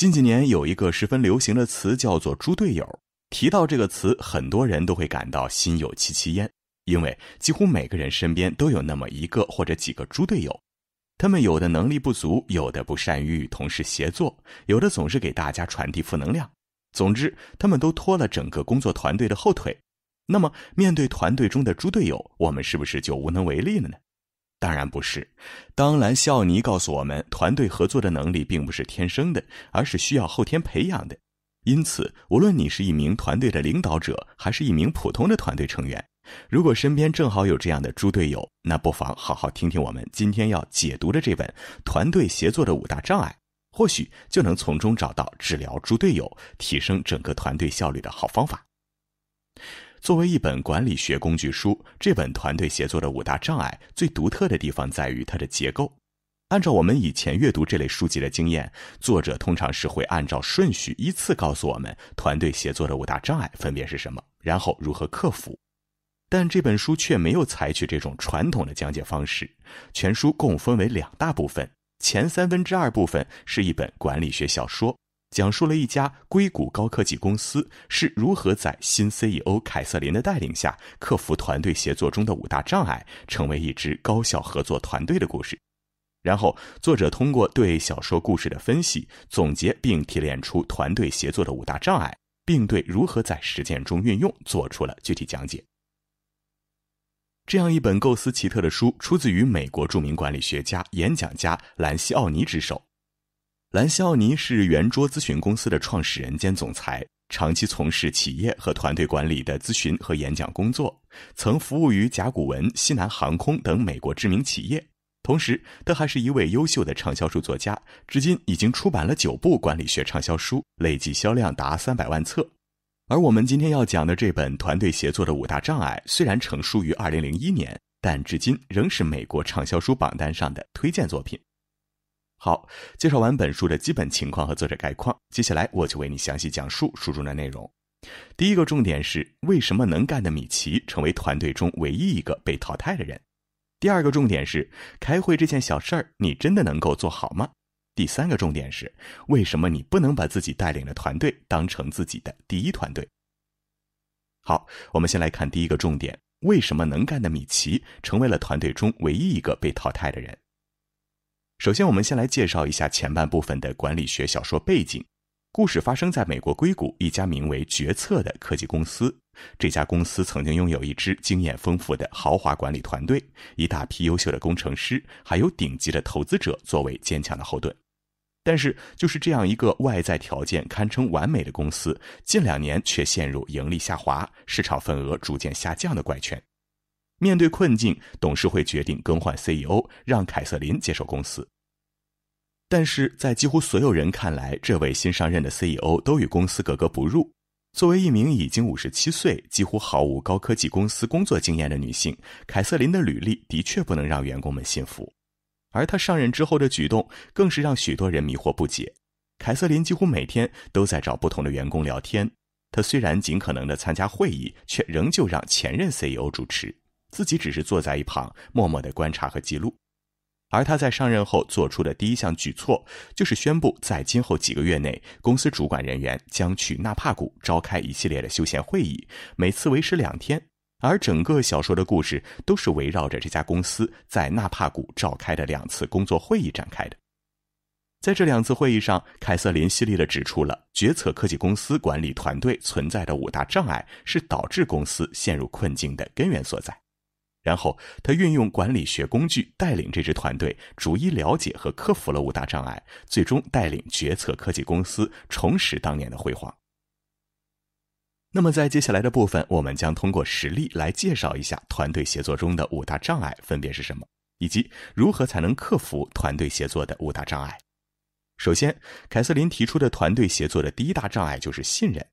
近几年有一个十分流行的词叫做“猪队友”，提到这个词，很多人都会感到心有戚戚焉，因为几乎每个人身边都有那么一个或者几个猪队友。他们有的能力不足，有的不善于与同事协作，有的总是给大家传递负能量。总之，他们都拖了整个工作团队的后腿。那么，面对团队中的猪队友，我们是不是就无能为力了呢？当然不是。当兰笑尼告诉我们，团队合作的能力并不是天生的，而是需要后天培养的。因此，无论你是一名团队的领导者，还是一名普通的团队成员，如果身边正好有这样的猪队友，那不妨好好听听我们今天要解读的这本《团队协作的五大障碍》，或许就能从中找到治疗猪队友、提升整个团队效率的好方法。作为一本管理学工具书，这本团队协作的五大障碍最独特的地方在于它的结构。按照我们以前阅读这类书籍的经验，作者通常是会按照顺序依次告诉我们团队协作的五大障碍分别是什么，然后如何克服。但这本书却没有采取这种传统的讲解方式。全书共分为两大部分，前三分之二部分是一本管理学小说。讲述了一家硅谷高科技公司是如何在新 CEO 凯瑟琳的带领下克服团队协作中的五大障碍，成为一支高效合作团队的故事。然后，作者通过对小说故事的分析、总结，并提炼出团队协作的五大障碍，并对如何在实践中运用做出了具体讲解。这样一本构思奇特的书，出自于美国著名管理学家、演讲家兰西奥尼之手。兰西奥尼是圆桌咨询公司的创始人兼总裁，长期从事企业和团队管理的咨询和演讲工作，曾服务于甲骨文、西南航空等美国知名企业。同时，他还是一位优秀的畅销书作家，至今已经出版了九部管理学畅销书，累计销量达三百万册。而我们今天要讲的这本《团队协作的五大障碍》，虽然成书于二零零一年，但至今仍是美国畅销书榜单上的推荐作品。好，介绍完本书的基本情况和作者概况，接下来我就为你详细讲述书中的内容。第一个重点是为什么能干的米奇成为团队中唯一一个被淘汰的人。第二个重点是开会这件小事儿，你真的能够做好吗？第三个重点是为什么你不能把自己带领的团队当成自己的第一团队？好，我们先来看第一个重点：为什么能干的米奇成为了团队中唯一一个被淘汰的人？首先，我们先来介绍一下前半部分的管理学小说背景。故事发生在美国硅谷一家名为“决策”的科技公司。这家公司曾经拥有一支经验丰富的豪华管理团队，一大批优秀的工程师，还有顶级的投资者作为坚强的后盾。但是，就是这样一个外在条件堪称完美的公司，近两年却陷入盈利下滑、市场份额逐渐下降的怪圈。面对困境，董事会决定更换 CEO，让凯瑟琳接手公司。但是在几乎所有人看来，这位新上任的 CEO 都与公司格格不入。作为一名已经五十七岁、几乎毫无高科技公司工作经验的女性，凯瑟琳的履历的确不能让员工们信服。而她上任之后的举动，更是让许多人迷惑不解。凯瑟琳几乎每天都在找不同的员工聊天。她虽然尽可能的参加会议，却仍旧让前任 CEO 主持。自己只是坐在一旁，默默的观察和记录。而他在上任后做出的第一项举措，就是宣布在今后几个月内，公司主管人员将去纳帕谷召开一系列的休闲会议，每次维持两天。而整个小说的故事都是围绕着这家公司在纳帕谷召开的两次工作会议展开的。在这两次会议上，凯瑟琳犀利地指出了决策科技公司管理团队存在的五大障碍，是导致公司陷入困境的根源所在。然后，他运用管理学工具带领这支团队，逐一了解和克服了五大障碍，最终带领决策科技公司重拾当年的辉煌。那么，在接下来的部分，我们将通过实例来介绍一下团队协作中的五大障碍分别是什么，以及如何才能克服团队协作的五大障碍。首先，凯瑟琳提出的团队协作的第一大障碍就是信任。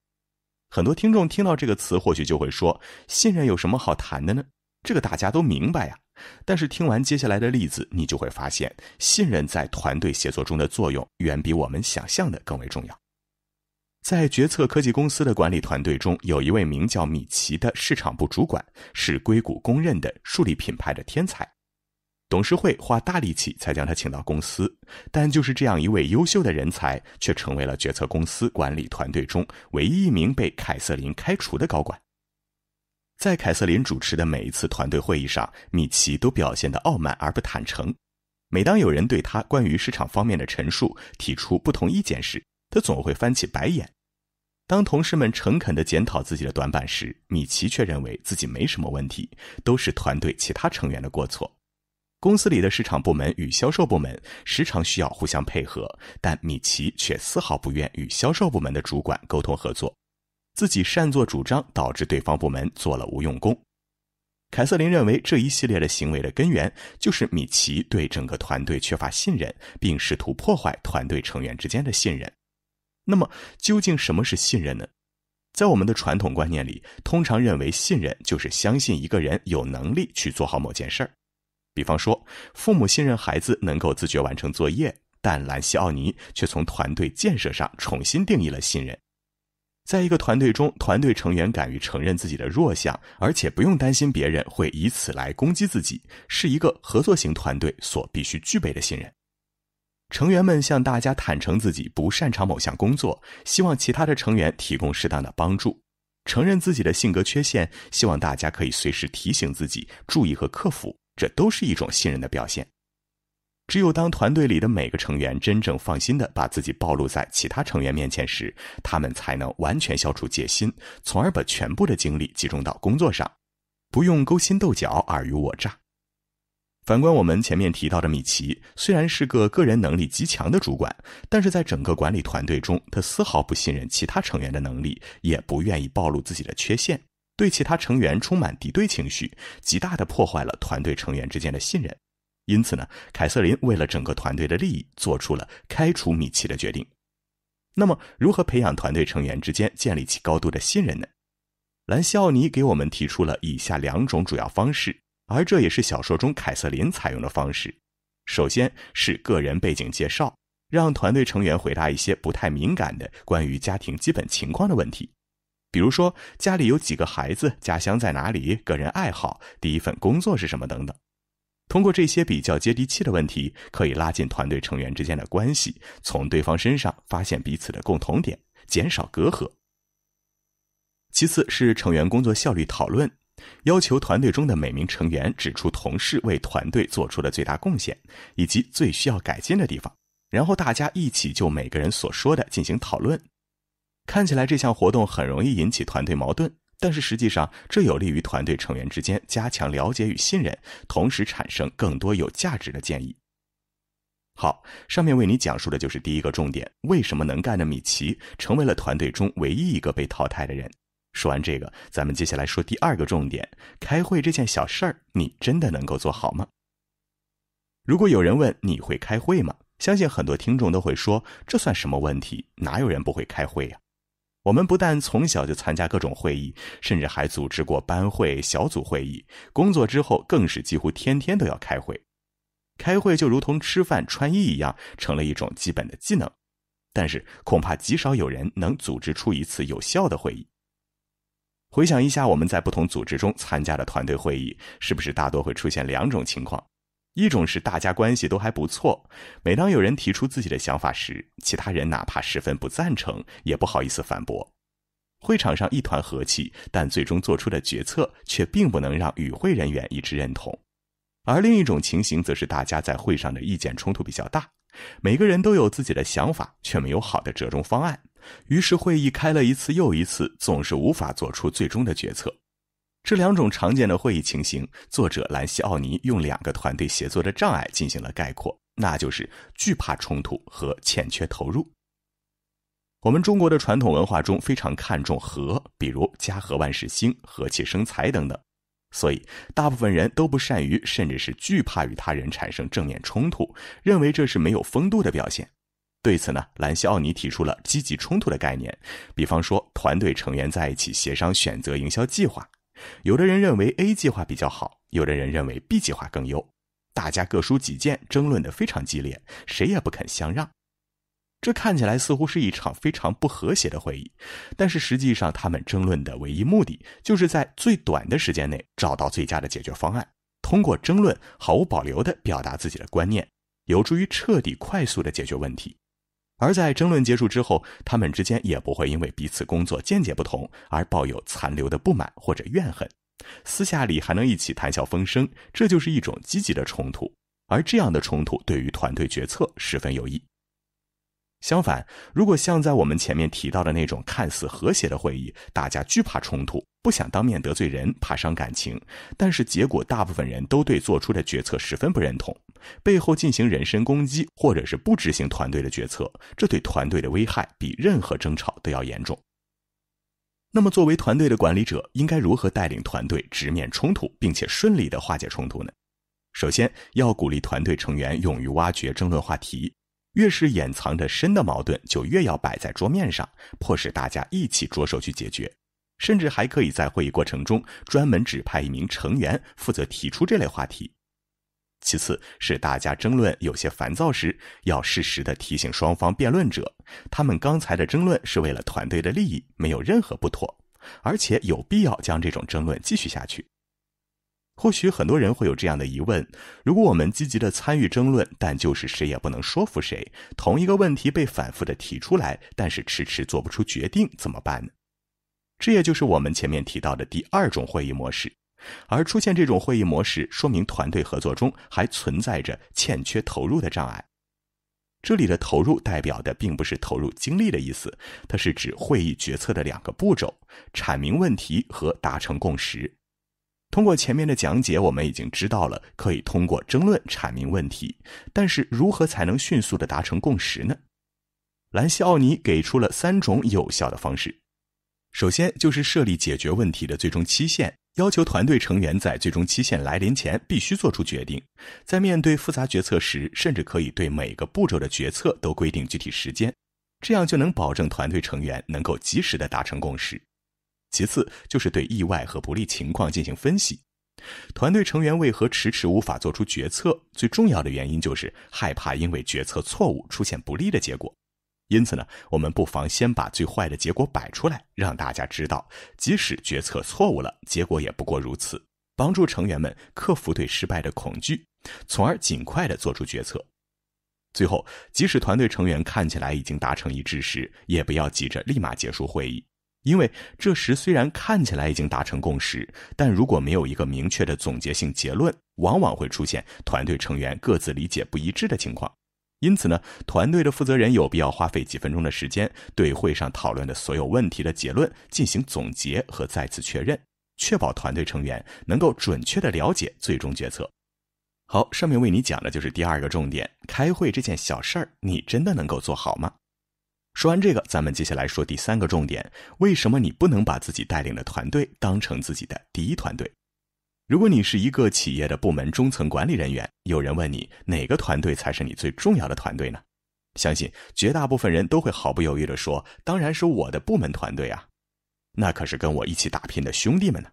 很多听众听到这个词，或许就会说：“信任有什么好谈的呢？”这个大家都明白呀，但是听完接下来的例子，你就会发现，信任在团队协作中的作用远比我们想象的更为重要。在决策科技公司的管理团队中，有一位名叫米奇的市场部主管，是硅谷公认的树立品牌的天才。董事会花大力气才将他请到公司，但就是这样一位优秀的人才，却成为了决策公司管理团队中唯一一名被凯瑟琳开除的高管。在凯瑟琳主持的每一次团队会议上，米奇都表现得傲慢而不坦诚。每当有人对他关于市场方面的陈述提出不同意见时，他总会翻起白眼。当同事们诚恳地检讨自己的短板时，米奇却认为自己没什么问题，都是团队其他成员的过错。公司里的市场部门与销售部门时常需要互相配合，但米奇却丝毫不愿与销售部门的主管沟通合作，自己擅作主张，导致对方部门做了无用功。凯瑟琳认为这一系列的行为的根源就是米奇对整个团队缺乏信任，并试图破坏团队成员之间的信任。那么，究竟什么是信任呢？在我们的传统观念里，通常认为信任就是相信一个人有能力去做好某件事儿。比方说，父母信任孩子能够自觉完成作业，但兰西奥尼却从团队建设上重新定义了信任。在一个团队中，团队成员敢于承认自己的弱项，而且不用担心别人会以此来攻击自己，是一个合作型团队所必须具备的信任。成员们向大家坦诚自己不擅长某项工作，希望其他的成员提供适当的帮助；承认自己的性格缺陷，希望大家可以随时提醒自己注意和克服。这都是一种信任的表现。只有当团队里的每个成员真正放心的把自己暴露在其他成员面前时，他们才能完全消除戒心，从而把全部的精力集中到工作上，不用勾心斗角、尔虞我诈。反观我们前面提到的米奇，虽然是个个人能力极强的主管，但是在整个管理团队中，他丝毫不信任其他成员的能力，也不愿意暴露自己的缺陷，对其他成员充满敌对情绪，极大的破坏了团队成员之间的信任。因此呢，凯瑟琳为了整个团队的利益，做出了开除米奇的决定。那么，如何培养团队成员之间建立起高度的信任呢？兰西奥尼给我们提出了以下两种主要方式。而这也是小说中凯瑟琳采用的方式。首先是个人背景介绍，让团队成员回答一些不太敏感的关于家庭基本情况的问题，比如说家里有几个孩子、家乡在哪里、个人爱好、第一份工作是什么等等。通过这些比较接地气的问题，可以拉近团队成员之间的关系，从对方身上发现彼此的共同点，减少隔阂。其次是成员工作效率讨论。要求团队中的每名成员指出同事为团队做出的最大贡献，以及最需要改进的地方，然后大家一起就每个人所说的进行讨论。看起来这项活动很容易引起团队矛盾，但是实际上这有利于团队成员之间加强了解与信任，同时产生更多有价值的建议。好，上面为你讲述的就是第一个重点：为什么能干的米奇成为了团队中唯一一个被淘汰的人。说完这个，咱们接下来说第二个重点：开会这件小事儿，你真的能够做好吗？如果有人问你会开会吗？相信很多听众都会说，这算什么问题？哪有人不会开会呀？我们不但从小就参加各种会议，甚至还组织过班会、小组会议，工作之后更是几乎天天都要开会。开会就如同吃饭、穿衣一样，成了一种基本的技能。但是恐怕极少有人能组织出一次有效的会议。回想一下，我们在不同组织中参加的团队会议，是不是大多会出现两种情况？一种是大家关系都还不错，每当有人提出自己的想法时，其他人哪怕十分不赞成，也不好意思反驳。会场上一团和气，但最终做出的决策却并不能让与会人员一致认同。而另一种情形，则是大家在会上的意见冲突比较大，每个人都有自己的想法，却没有好的折中方案。于是会议开了一次又一次，总是无法做出最终的决策。这两种常见的会议情形，作者兰西奥尼用两个团队协作的障碍进行了概括，那就是惧怕冲突和欠缺投入。我们中国的传统文化中非常看重和，比如“家和万事兴”“和气生财”等等，所以大部分人都不善于，甚至是惧怕与他人产生正面冲突，认为这是没有风度的表现。对此呢，兰西奥尼提出了积极冲突的概念，比方说团队成员在一起协商选择营销计划，有的人认为 A 计划比较好，有的人认为 B 计划更优，大家各抒己见，争论的非常激烈，谁也不肯相让。这看起来似乎是一场非常不和谐的会议，但是实际上他们争论的唯一目的就是在最短的时间内找到最佳的解决方案。通过争论毫无保留地表达自己的观念，有助于彻底快速地解决问题。而在争论结束之后，他们之间也不会因为彼此工作见解不同而抱有残留的不满或者怨恨，私下里还能一起谈笑风生，这就是一种积极的冲突。而这样的冲突对于团队决策十分有益。相反，如果像在我们前面提到的那种看似和谐的会议，大家惧怕冲突，不想当面得罪人，怕伤感情，但是结果大部分人都对做出的决策十分不认同，背后进行人身攻击，或者是不执行团队的决策，这对团队的危害比任何争吵都要严重。那么，作为团队的管理者，应该如何带领团队直面冲突，并且顺利的化解冲突呢？首先要鼓励团队成员勇于挖掘争论话题。越是掩藏着深的矛盾，就越要摆在桌面上，迫使大家一起着手去解决。甚至还可以在会议过程中专门指派一名成员负责提出这类话题。其次是大家争论有些烦躁时，要适时的提醒双方辩论者，他们刚才的争论是为了团队的利益，没有任何不妥，而且有必要将这种争论继续下去。或许很多人会有这样的疑问：如果我们积极的参与争论，但就是谁也不能说服谁，同一个问题被反复的提出来，但是迟迟做不出决定，怎么办呢？这也就是我们前面提到的第二种会议模式。而出现这种会议模式，说明团队合作中还存在着欠缺投入的障碍。这里的投入代表的并不是投入精力的意思，它是指会议决策的两个步骤：阐明问题和达成共识。通过前面的讲解，我们已经知道了可以通过争论阐明问题，但是如何才能迅速的达成共识呢？兰西奥尼给出了三种有效的方式。首先就是设立解决问题的最终期限，要求团队成员在最终期限来临前必须做出决定。在面对复杂决策时，甚至可以对每个步骤的决策都规定具体时间，这样就能保证团队成员能够及时的达成共识。其次就是对意外和不利情况进行分析，团队成员为何迟迟无法做出决策？最重要的原因就是害怕因为决策错误出现不利的结果。因此呢，我们不妨先把最坏的结果摆出来，让大家知道，即使决策错误了，结果也不过如此，帮助成员们克服对失败的恐惧，从而尽快的做出决策。最后，即使团队成员看起来已经达成一致时，也不要急着立马结束会议。因为这时虽然看起来已经达成共识，但如果没有一个明确的总结性结论，往往会出现团队成员各自理解不一致的情况。因此呢，团队的负责人有必要花费几分钟的时间，对会上讨论的所有问题的结论进行总结和再次确认，确保团队成员能够准确的了解最终决策。好，上面为你讲的就是第二个重点：开会这件小事儿，你真的能够做好吗？说完这个，咱们接下来说第三个重点：为什么你不能把自己带领的团队当成自己的第一团队？如果你是一个企业的部门中层管理人员，有人问你哪个团队才是你最重要的团队呢？相信绝大部分人都会毫不犹豫地说：“当然是我的部门团队啊，那可是跟我一起打拼的兄弟们呢。”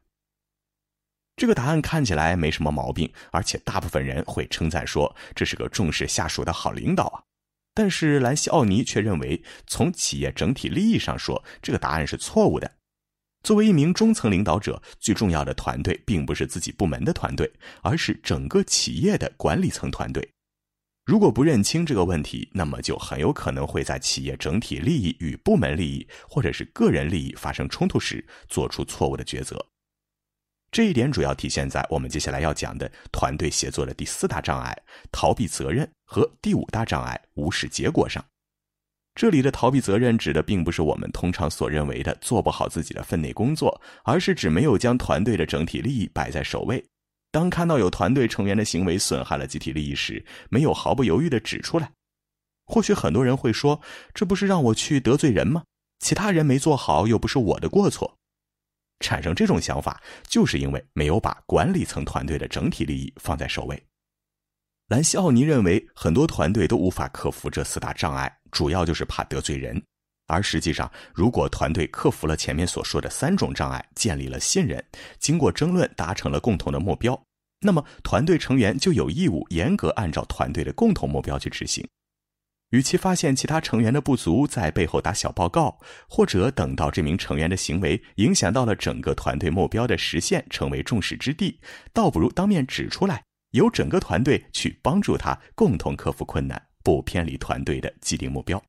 这个答案看起来没什么毛病，而且大部分人会称赞说：“这是个重视下属的好领导啊。”但是兰西奥尼却认为，从企业整体利益上说，这个答案是错误的。作为一名中层领导者，最重要的团队并不是自己部门的团队，而是整个企业的管理层团队。如果不认清这个问题，那么就很有可能会在企业整体利益与部门利益，或者是个人利益发生冲突时，做出错误的抉择。这一点主要体现在我们接下来要讲的团队协作的第四大障碍——逃避责任和第五大障碍——无视结果上。这里的逃避责任指的并不是我们通常所认为的做不好自己的分内工作，而是指没有将团队的整体利益摆在首位。当看到有团队成员的行为损害了集体利益时，没有毫不犹豫地指出来。或许很多人会说：“这不是让我去得罪人吗？其他人没做好，又不是我的过错。”产生这种想法，就是因为没有把管理层团队的整体利益放在首位。兰西奥尼认为，很多团队都无法克服这四大障碍，主要就是怕得罪人。而实际上，如果团队克服了前面所说的三种障碍，建立了信任，经过争论达成了共同的目标，那么团队成员就有义务严格按照团队的共同目标去执行。与其发现其他成员的不足，在背后打小报告，或者等到这名成员的行为影响到了整个团队目标的实现，成为众矢之的，倒不如当面指出来，由整个团队去帮助他共同克服困难，不偏离团队的既定目标。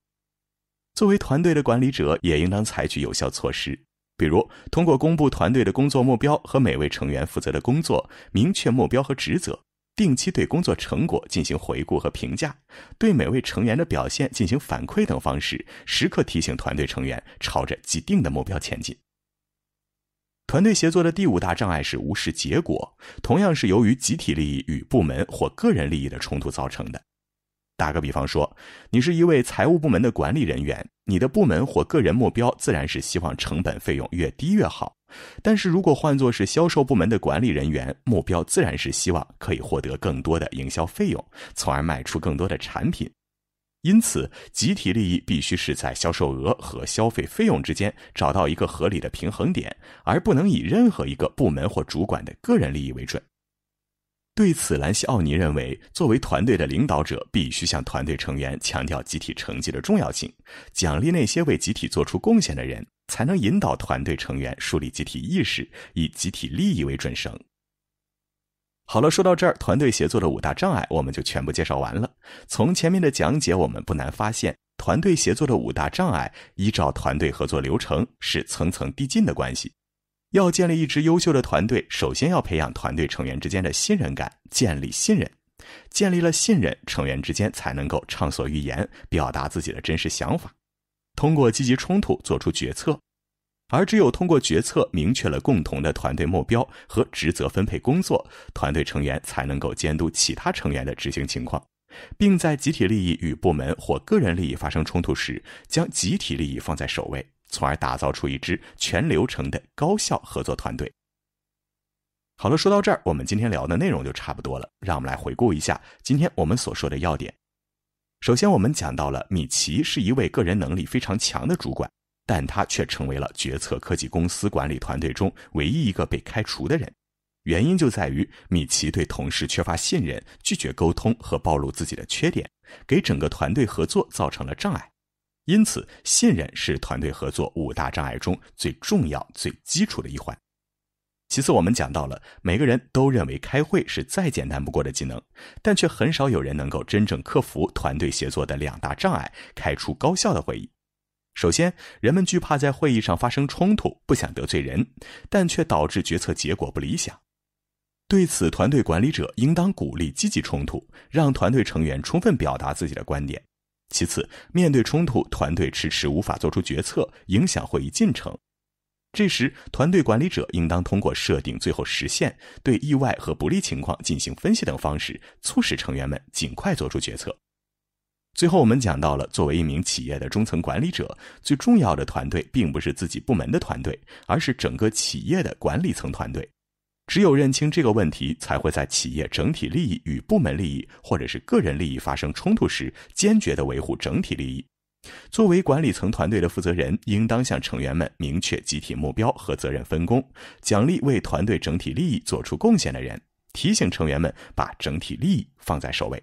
作为团队的管理者，也应当采取有效措施，比如通过公布团队的工作目标和每位成员负责的工作，明确目标和职责。定期对工作成果进行回顾和评价，对每位成员的表现进行反馈等方式，时刻提醒团队成员朝着既定的目标前进。团队协作的第五大障碍是无视结果，同样是由于集体利益与部门或个人利益的冲突造成的。打个比方说，你是一位财务部门的管理人员，你的部门或个人目标自然是希望成本费用越低越好。但是如果换作是销售部门的管理人员，目标自然是希望可以获得更多的营销费用，从而卖出更多的产品。因此，集体利益必须是在销售额和消费费用之间找到一个合理的平衡点，而不能以任何一个部门或主管的个人利益为准。对此，兰西奥尼认为，作为团队的领导者，必须向团队成员强调集体成绩的重要性，奖励那些为集体做出贡献的人，才能引导团队成员树立集体意识，以集体利益为准绳。好了，说到这儿，团队协作的五大障碍我们就全部介绍完了。从前面的讲解，我们不难发现，团队协作的五大障碍，依照团队合作流程是层层递进的关系。要建立一支优秀的团队，首先要培养团队成员之间的信任感，建立信任。建立了信任，成员之间才能够畅所欲言，表达自己的真实想法，通过积极冲突做出决策。而只有通过决策明确了共同的团队目标和职责分配工作，团队成员才能够监督其他成员的执行情况，并在集体利益与部门或个人利益发生冲突时，将集体利益放在首位。从而打造出一支全流程的高效合作团队。好了，说到这儿，我们今天聊的内容就差不多了。让我们来回顾一下今天我们所说的要点。首先，我们讲到了米奇是一位个人能力非常强的主管，但他却成为了决策科技公司管理团队中唯一一个被开除的人。原因就在于米奇对同事缺乏信任，拒绝沟通和暴露自己的缺点，给整个团队合作造成了障碍。因此，信任是团队合作五大障碍中最重要、最基础的一环。其次，我们讲到了每个人都认为开会是再简单不过的技能，但却很少有人能够真正克服团队协作的两大障碍，开出高效的会议。首先，人们惧怕在会议上发生冲突，不想得罪人，但却导致决策结果不理想。对此，团队管理者应当鼓励积极冲突，让团队成员充分表达自己的观点。其次，面对冲突，团队迟迟无法做出决策，影响会议进程。这时，团队管理者应当通过设定最后实现、对意外和不利情况进行分析等方式，促使成员们尽快做出决策。最后，我们讲到了作为一名企业的中层管理者，最重要的团队并不是自己部门的团队，而是整个企业的管理层团队。只有认清这个问题，才会在企业整体利益与部门利益或者是个人利益发生冲突时，坚决的维护整体利益。作为管理层团队的负责人，应当向成员们明确集体目标和责任分工，奖励为团队整体利益做出贡献的人，提醒成员们把整体利益放在首位。